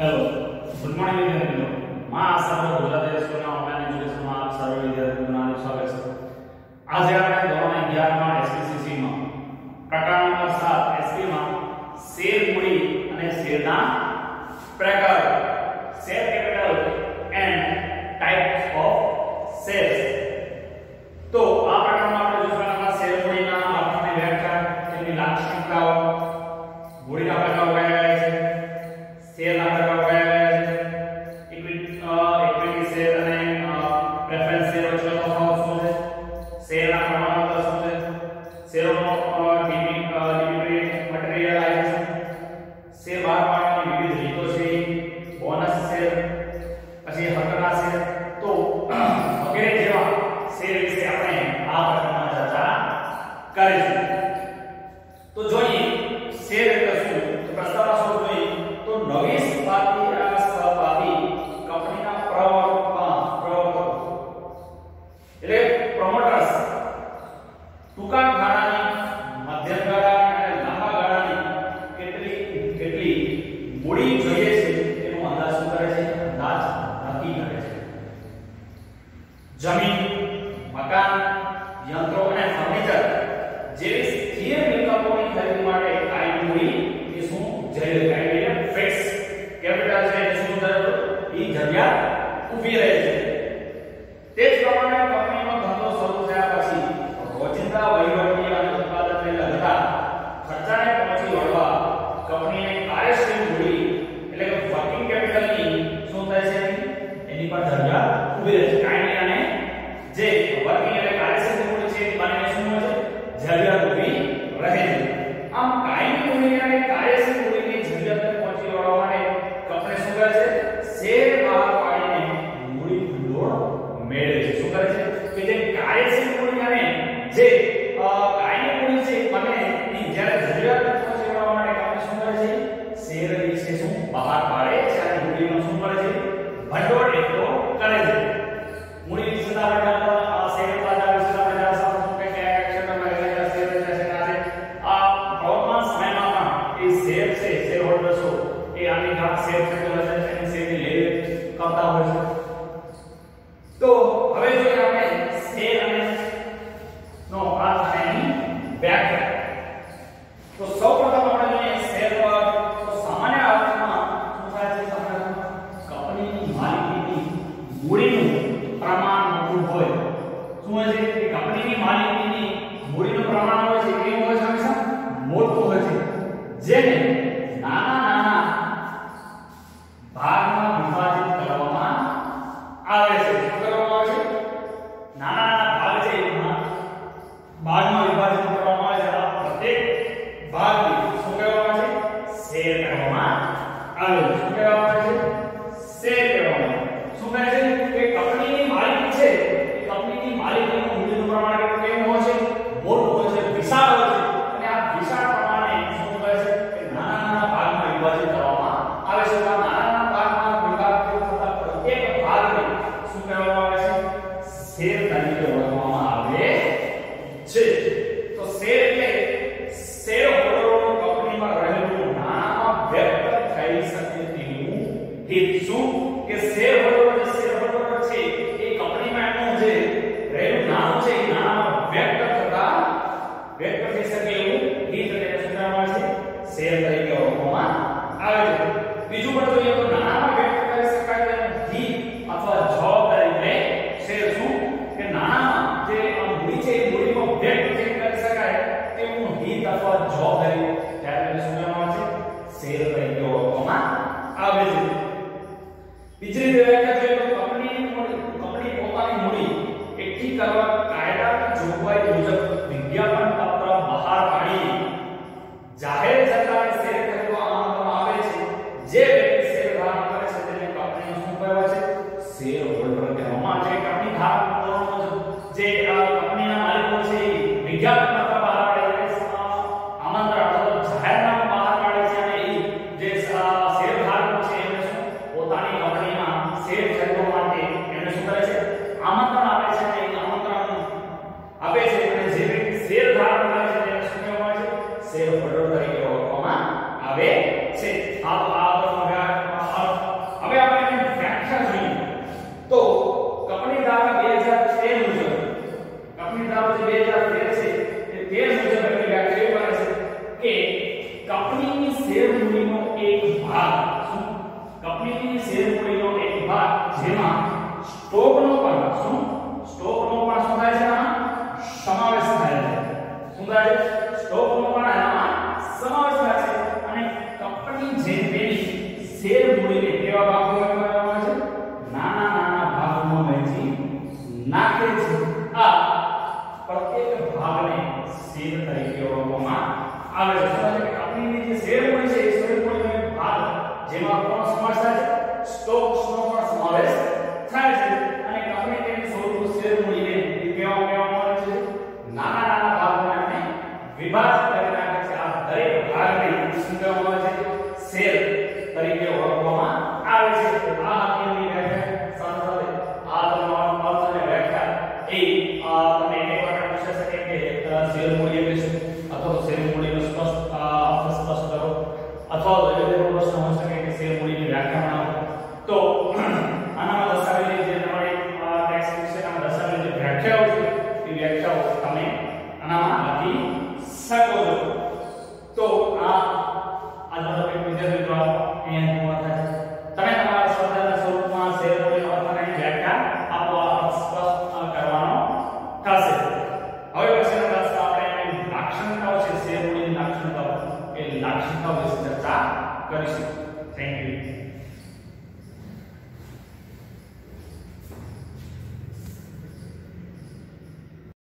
Hello good morning મિત્રો માં આશાનો ગુજરાતી સ્કૂલના છે પછી હકના છે તો વગેરે જેવા શેર વિશે આપણે આ વર્ગમાં ચર્ચા કરીશું તો જોઈએ શેર એટલે શું તો પ્રસ્તાવના શું જોઈએ તો નવી સ્વાતી સહી લખાઈ ગયા ફિક્સ કેપિટલ છે એટલે શું થાય એ જગ્યા ઊભી રહે છે તે જ પ્રમાણે કંપનીનો ધંધો શરૂ થયા પછી રોજિંદા વહીવટી અને ઉત્પાદનને લગતા ખર્ચાને પહોંચી વળવા કંપની સ્થિર કરી દેવામાં આવે છે ठीक करवा कायदा પ્રત્યેક ભાગને શેર તરીકે ઓળખવામાં આવે છે સમજો કે આપણી જે શેર મૂડી છે એ શેર મૂડીનો એક ભાગ જેમાં અથવા તો શેર મૂડીનો સ્પષ્ટ અર્થ સ્પષ્ટ કરો અથવા તો એવો એવો પ્રશ્ન હોઈ શકે કે શેર મૂડીની વ્યાખ્યા બનાવો તો આનામાં દર્શાવેલી જે તમારી ટેક્સ્ટ બુક છે આમાં દર્શાવેલી જે વ્યાખ્યાઓ છે એ વ્યાખ્યાઓ તમે આનામાં લખી શકો છો તો આ આજનો ટોપિક વિદ્યાર્થી મિત્રો અહીંયા પૂર્ણ થાય Então, você já está? Agora sim. Thank you.